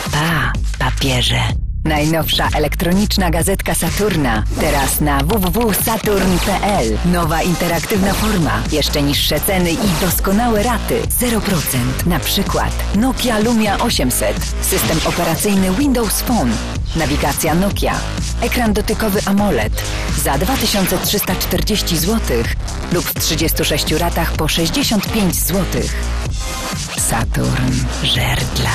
Pa, papierze. Najnowsza elektroniczna gazetka Saturna. Teraz na www.saturn.pl. Nowa interaktywna forma. Jeszcze niższe ceny i doskonałe raty. 0%. Na przykład Nokia Lumia 800. System operacyjny Windows Phone. Nawigacja Nokia. Ekran dotykowy AMOLED. Za 2340 zł lub w 36 ratach po 65 zł. Saturn. Żer dla.